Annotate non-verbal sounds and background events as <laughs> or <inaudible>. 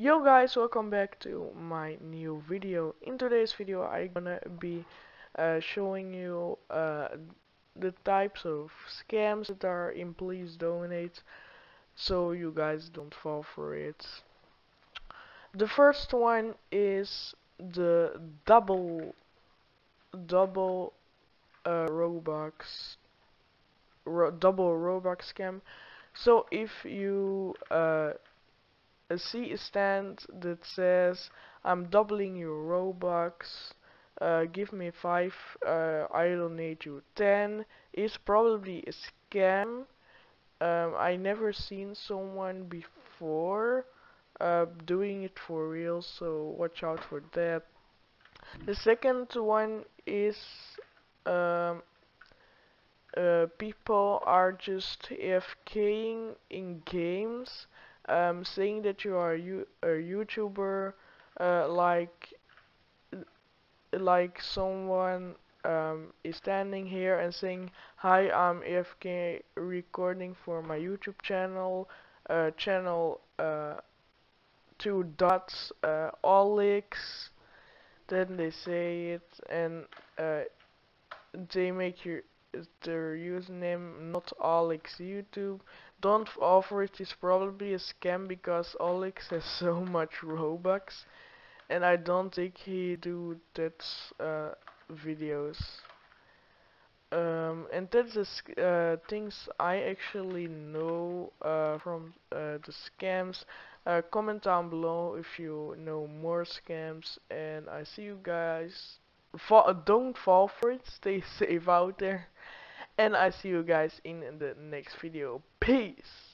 Yo guys, welcome back to my new video. In today's video I'm gonna be uh, showing you uh, the types of scams that are in Please Donate so you guys don't fall for it. The first one is the double double uh, Robux ro double Robux scam. So if you a stand that says I'm doubling your Robux uh, give me 5 uh, I donate you 10 is probably a scam. Um, I never seen someone before uh, doing it for real so watch out for that. The second one is um, uh, people are just AFKing in games um, saying that you are a, YouTuber, uh, like like someone um, is standing here and saying, "Hi, I'm AFK recording for my YouTube channel, uh, channel uh, two dots uh, Olix." Then they say it, and uh, they make your their username not Alex YouTube. Don't offer it is probably a scam because Alex has <laughs> so much Robux and I don't think he do that uh, videos. Um, and that's the uh, things I actually know uh, from uh, the scams. Uh, comment down below if you know more scams and I see you guys. Fa don't fall for it, stay safe out there and I see you guys in the next video. Peace!